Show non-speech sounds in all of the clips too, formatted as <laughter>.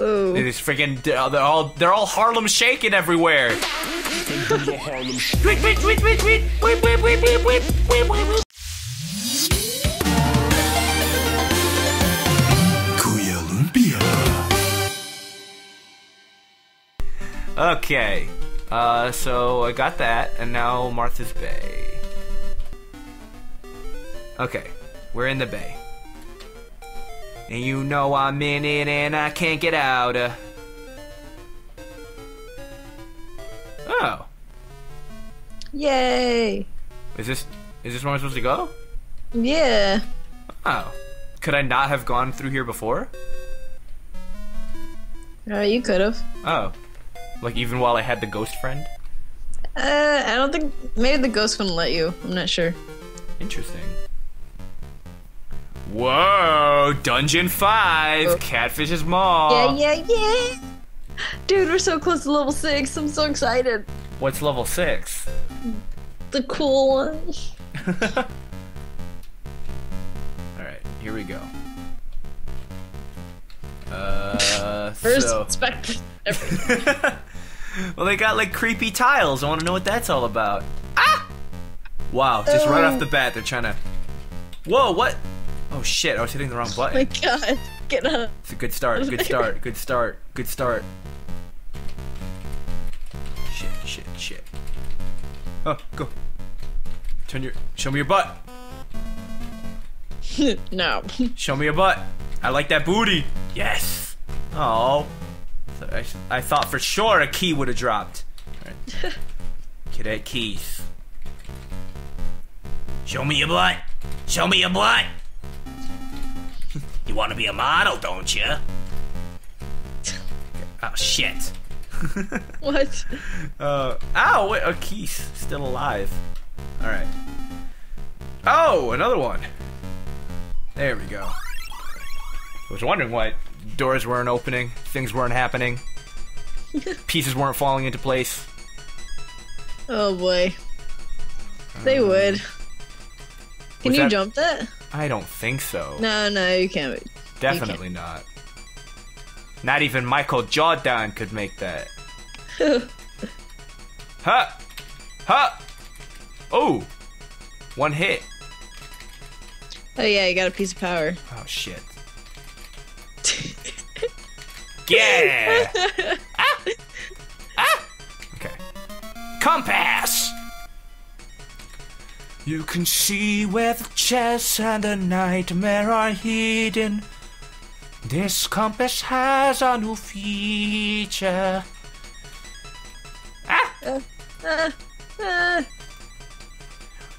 It is freaking. They're all. They're all Harlem shaking everywhere. Okay, uh, so I got that, and now Martha's Bay. Okay, we're in the bay. And you know I'm in it and I can't get out. Uh. Oh, Yay. is this is this where I'm supposed to go? Yeah. Oh, could I not have gone through here before? Uh, you could have. Oh, like even while I had the ghost friend. Uh, I don't think. Maybe the ghost wouldn't let you. I'm not sure. Interesting. Whoa! Dungeon 5! Oh. Catfish's Maw! Yeah, yeah, yeah. Dude, we're so close to level 6. I'm so excited. What's level 6? The cool one. <laughs> Alright, here we go. Uh, First so. inspect everything. <laughs> well, they got like creepy tiles. I want to know what that's all about. Ah! Wow, just right Oh. off the bat, they're trying to. Whoa, what? Oh shit, I was hitting the wrong <laughs> oh button. Oh My god. Get up. It's a good start. Good start. Good start. Good start. Shit. Shit. Shit. Oh, go. Turn your. Show me your butt. <laughs> no. <laughs> Show me your butt. I like that booty. Yes. Oh. I, I thought for sure a key would have dropped. Alright. Cadet keys. Show me your butt. Show me your butt. You want to be a model, don't you? Oh shit. <laughs> What? Uh, ow, wait, a key's still alive. Alright. Oh, another one. There we go. I was wondering why doors weren't opening, things weren't happening, <laughs> pieces weren't falling into place. Oh boy. They would. Can you that- jump that? I don't think so. No, no, you can't. Definitely not. Not even Michael Jordan could make that. Ha! Ha! Oh! One hit. Oh yeah, you got a piece of power. Oh shit. <laughs> Yeah! <laughs> ah! Ah! Okay. Compass! You can see where the chess and the nightmare are hidden. This compass has a new feature. Ah! Ah, ah,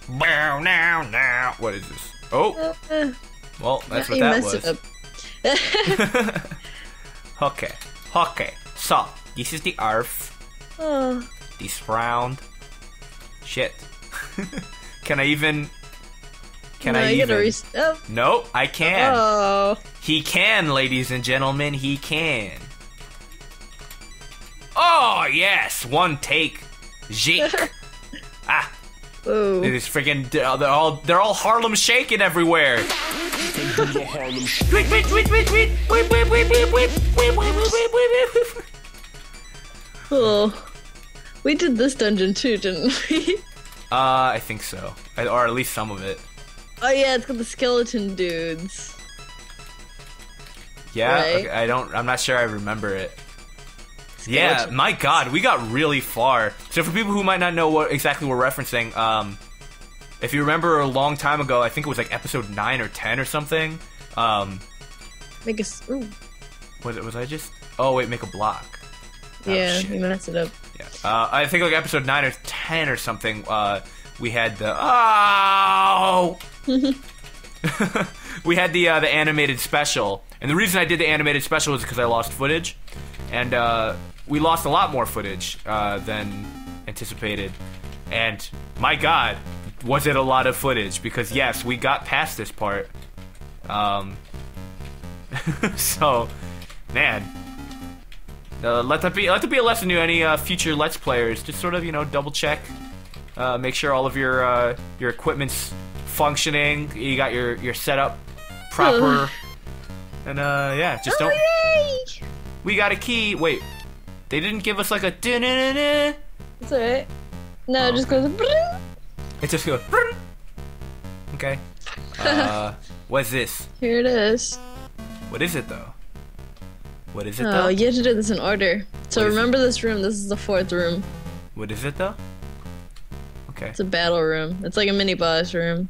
Wow, now, now. What is this? Oh, ah. well, that's what you that was. it up. <laughs> Okay, okay. So, this is the earth. Oh, This round. Shit. <laughs> Can I even? Can no, I even? Oh. Nope, I can. Oh. He can, ladies and gentlemen. He can. Oh yes, one take. Zeke. ah. Ooh. It is freaking they're all they're all Harlem shaking everywhere. oh, we did this dungeon too, didn't we? Uh, I think so, I- or at least some of it. Oh yeah, it's got the skeleton dudes. Yeah, Right. okay, I don't. I'm not sure I remember it. Yeah, my God, we got really far. So for people who might not know what exactly we're referencing, um, if you remember a long time ago, I think it was like episode nine or ten or something. Um, Make us. Ooh. was it? Was I just? Oh wait, make a block. Oh, Yeah, you messed it up. Yeah. Uh, I think like episode nine or ten or something. Uh, we had the oh. <laughs> we had the uh, the animated special, and the reason I did the animated special was because I lost footage, and uh, we lost a lot more footage uh, than anticipated. And my God, was it a lot of footage? Because yes, we got past this part. Um. <laughs> so, man, uh, let that be let that be a lesson to any uh, future Let's players. Just sort of you know double check, uh, make sure all of your uh, your equipment's functioning. You got your your setup proper, and uh, yeah, just don't Oh, yay! We got a key. Wait, they didn't give us like a. It's alright. No, Oh, it just okay. goes. "Brrrr." It just goes. Okay. <laughs> Uh, what's this? Here it is. What is it though? What is it Oh, though? you have to do this in order. So What remember this room. This is the fourth room. What is it though? Okay. It's a battle room. It's like a mini boss room.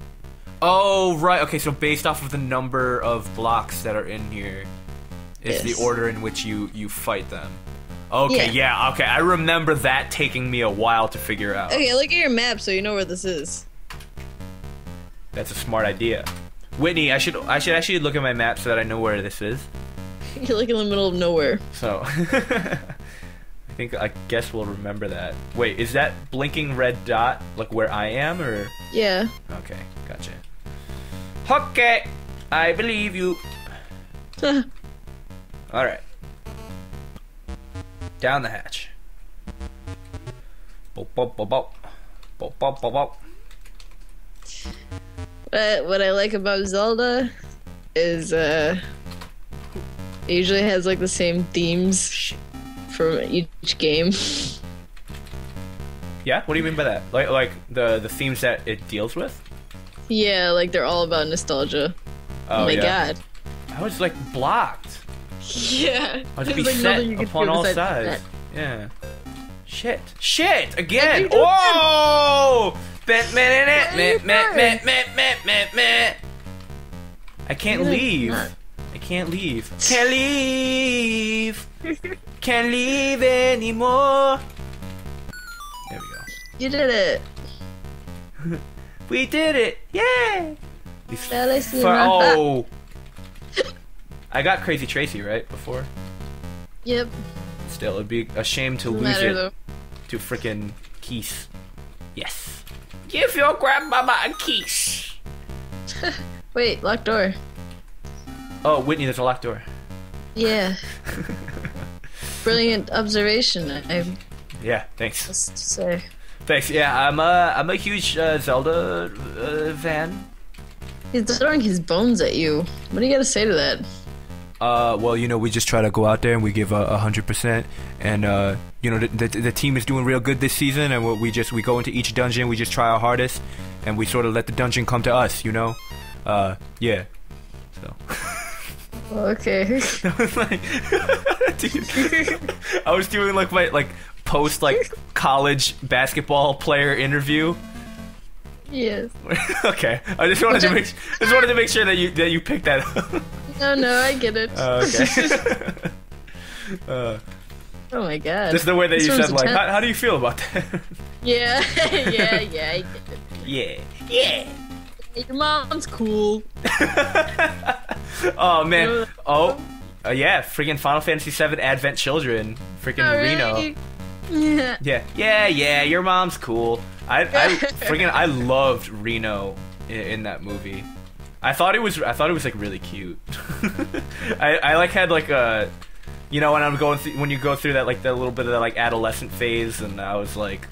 Oh right. Okay. So based off of the number of blocks that are in here, is Yes. the order in which you you fight them. Okay. Yeah. Yeah. Okay. I remember that taking me a while to figure out. Okay, look at your map so you know where this is. That's a smart idea. Whitney, I should I should actually look at my map so that I know where this is. <laughs> You're like in the middle of nowhere. So <laughs> I think I guess we'll remember that. Wait, is that blinking red dot like where I am or Yeah. Okay, gotcha. Okay, I believe you. <laughs> Alright. Down the hatch. Bop, bop, bop, bop. Bop, bop, bop, bop. What what I like about Zelda is uh it usually has like the same themes from each game. Yeah, what do you mean by that? Like, like the the themes that it deals with? yeah, like they're all about nostalgia. Oh, my yeah. god. I was like blocked. Yeah. I was There's, beset like, nothing you can upon all sides. Yeah. Shit. Shit again. Oh! I can't leave. Not- I can't leave. Can't leave. <laughs> Can't leave anymore. There we go. You did it. <laughs> We did it! Yay! These Well, I see oh! <laughs> I got Crazy Tracy right before. Yep. Still, it'd be a shame to Doesn't lose matter it though. to frickin' Keith. Yes. Give your grandmama a kiss. Wait, locked door. Oh, Whitney, there's a locked door. Yeah. <laughs> Brilliant observation, I Yeah, thanks. must say. Thanks. Yeah, I'm a I'm a huge uh, Zelda uh, fan. He's throwing his bones at you. What do you gotta say to that? Uh, well, you know, we just try to go out there and we give a hundred percent, and uh, you know, the, the the team is doing real good this season, and we just we go into each dungeon, we just try our hardest, and we sort of let the dungeon come to us, you know. Uh, yeah. So. <laughs> Okay. <laughs> That was like, <laughs> Dude, I was doing like my like post like college basketball player interview. yes. <laughs> okay, I just wanted to make just wanted to make sure that you that you picked that up. No, no, I get it. Uh, okay. uh, oh my god. just the way that This you said like, how, how do you feel about that? Yeah, yeah, yeah, I get it. yeah, yeah. Your mom's cool. <laughs> Oh man. Oh, uh, yeah. Freaking Final Fantasy VII Advent Children. Freaking Reno. Yeah. <laughs> Yeah, yeah, yeah. Your mom's cool. I, I <laughs> freaking, I loved Reno in, in that movie. I thought it was, I thought it was like really cute. I, I like had like a, you know, when I'm going through, when you go through that like that little bit of that like adolescent phase, and I was like,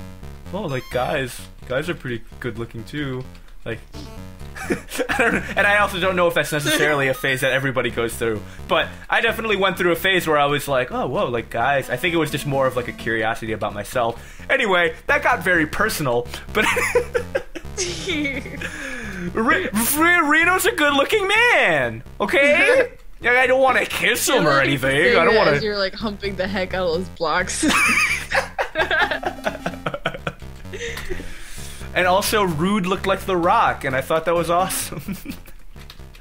oh, like guys, guys are pretty good looking too. Like, <laughs> I and I also don't know if that's necessarily a phase that everybody goes through. But I definitely went through a phase where I was like, oh, whoa, like guys. I think it was just more of like a curiosity about myself. Anyway, that got very personal. But <laughs> Re- Re- Reno's a good-looking man. Okay. <laughs> Yeah, I don't want to kiss him or anything. I don't want to. You're like humping the heck out of those blocks. And also, Rude looked like The Rock, and I thought that was awesome.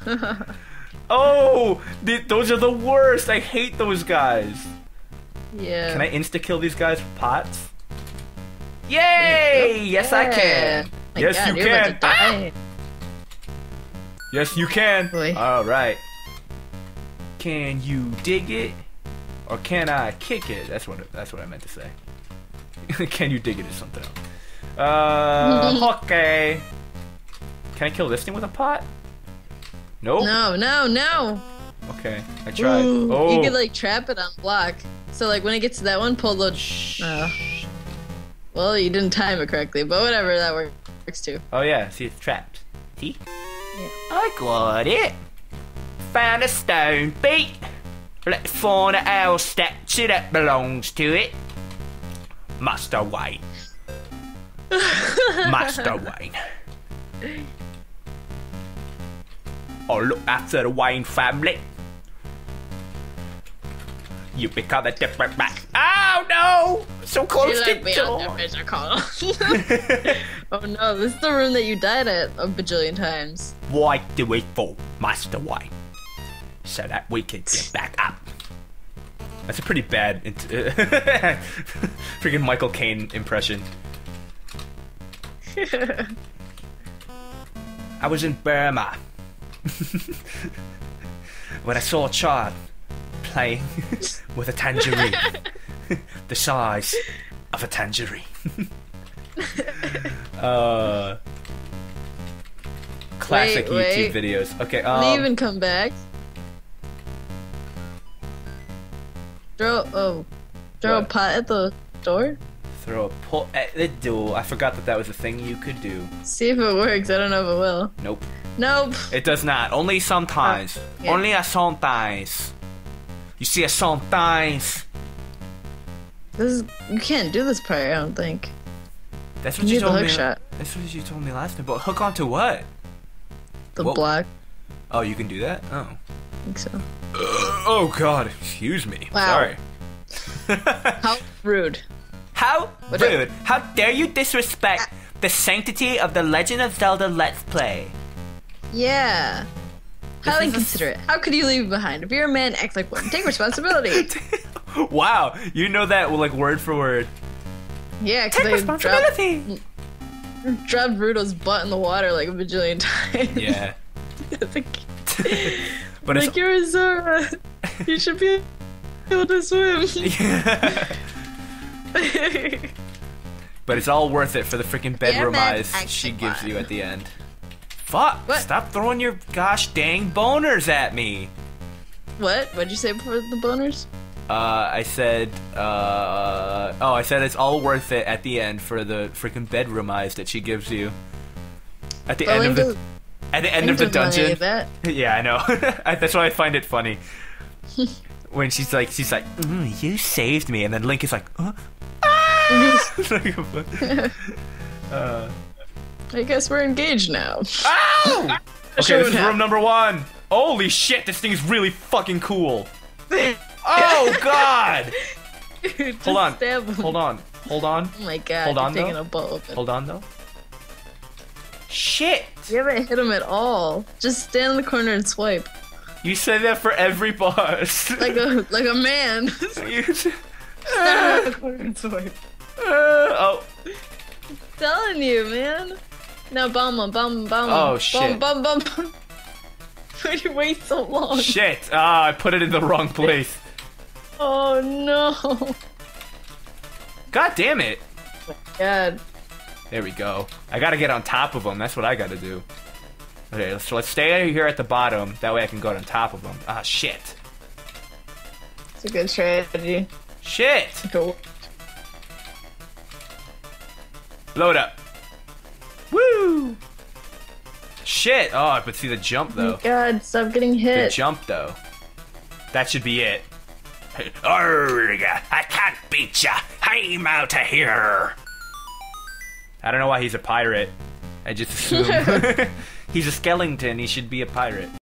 <laughs> oh, th- those are the worst. I hate those guys. yeah. Can I insta kill these guys with pots? Yay! Yes, I can. My yes, God, you can. to. Ah! Yes, you can. Boy. All right. Can you dig it, or can I kick it? That's what that's what I meant to say. <laughs> can you dig it or something else. Uh, <laughs> okay. Can I kill this thing with a pot? Nope. No, no, no. Okay, I tried. Ooh, oh, You could like trap it on block. So like when it gets to that one, pull the. Uh, well, you didn't time it correctly, but whatever, that works too. oh yeah. See, it's trapped. See? Yeah. I got it. Found a stone beak. Let's find an owl statue that belongs to it. Master Wayne. <laughs> Master Wayne. Oh, look after the Wayne family. You become a different man. Oh no! So close to let me out there, door. physical. <laughs> oh no, this is the room that you died at a bajillion times. Why do we fall, Master Wayne? So that we can get back up. That's a pretty bad, <laughs> freaking Michael Caine impression. <laughs> I was in Burma <laughs> when I saw a child playing <laughs> with a tangerine, the size of a tangerine. uh, classic Wait, YouTube wait. videos. Okay, um, Leave and come back. Throw oh, throw What? a pot at the door. Throw a pull at eh, the door. I forgot that that was a thing you could do. See if it works. I don't know if it will. Nope, Nope. it does not. Only sometimes. Uh, yeah. Only a sometimes. You see a sometimes. This is you can't do this part. I don't think. That's what You you, told me. shot. That's what you told me last time. But hook onto what? The Whoa. block. Oh, you can do that. Oh. I think so. Oh God, excuse me. Wow. Sorry. How <laughs> rude. How rude! How dare you disrespect the sanctity of the Legend of Zelda Let's Play? Yeah. How is a- inconsiderate. How could you leave it behind? If you're a man, act like one. Take <laughs> responsibility. wow, you know that like word for word. yeah, because Take I dropped, responsibility. dropped Ruto's butt in the water like a bajillion times. Yeah, <laughs> like, <laughs> but like you're a Zora. You should be able to swim. <laughs> but it's all worth it for the freaking bedroom eyes she gives you at the end. Fuck! What? Stop throwing your gosh dang boners at me. what? What'd you say before the boners? Uh, I said, uh, oh, I said it's all worth it at the end for the freaking bedroom eyes that she gives you. At the Well, end of the, at the end of the doesn't want any dungeon. That. <laughs> Yeah, I know. <laughs> That's why I find it funny. when she's like, she's like, mm, "You saved me," and then Link is like, huh? Uh, <laughs> I guess we're engaged now. Ow! okay, Sure this is room number one. Holy shit, this thing is really fucking cool. Oh <laughs> god! Just Hold on. Hold on. Hold on. Oh my god. Hold on, taking though. a butt open. Hold on though. Shit! You haven't hit him at all. Just stand in the corner and swipe. You say that for every boss. Like a like a man. <laughs> Stand in the corner and swipe. Uh, oh, telling you, man. Now bomb him, bomb him, bomb him. Oh, shit. Bomb, bomb, bomb, bomb. <laughs> Why'd you wait so long? shit! Ah, I put it in the wrong <laughs> place. Oh no. God damn it! God. There we go. I gotta get on top of them. That's what I gotta do. Okay, so let's stay here at the bottom. That way I can go on top of them. Ah, shit. It's a good strategy. Shit! Cool. Load up. Woo! Shit! Oh, but see the jump though. Oh God, stop getting hit. The jump though. That should be it. <laughs> Arrgh, I can't beat ya. I'm out of here. I don't know why he's a pirate. I just assume <laughs> <laughs> he's a skeleton. He should be a pirate.